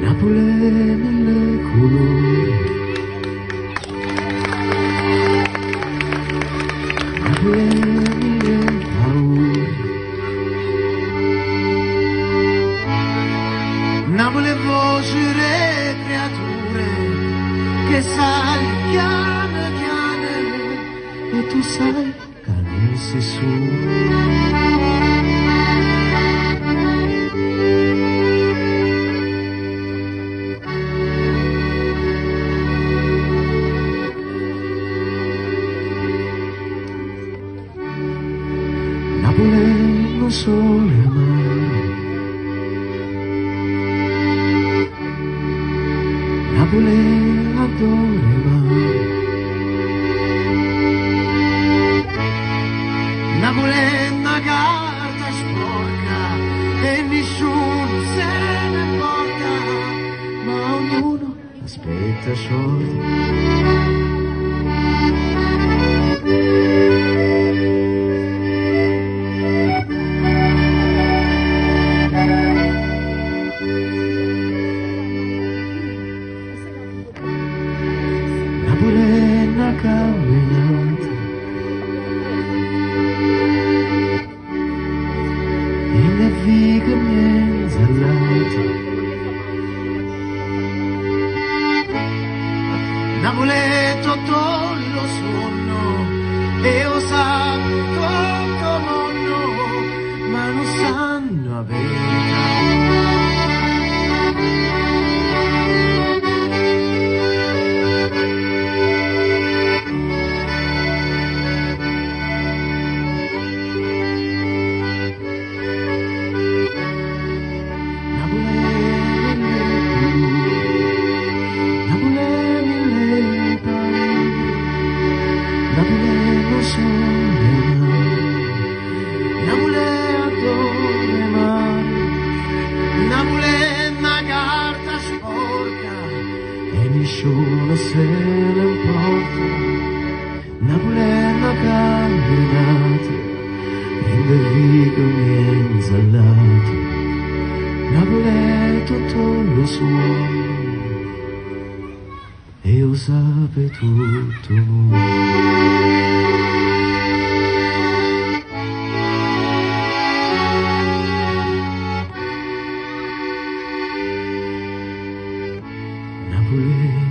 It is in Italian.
Napoli mille colori. Napoli mille paure. Napoli voci re creature che sai chiame chiame e tu sai che non si su. Non sole mai. Napoli adore mai. Napoli è una carta sporca e nessuno se ne importa, ma ognuno aspetta soldi. Una camminata in le fiche mezza all'altra. Napoli è tutto lo suono e lo sa Nessuno se ne importa, una camminata, in del vigo inzallato, Napoli è tutto lo suono, Dio sabe tutto. Napoleon.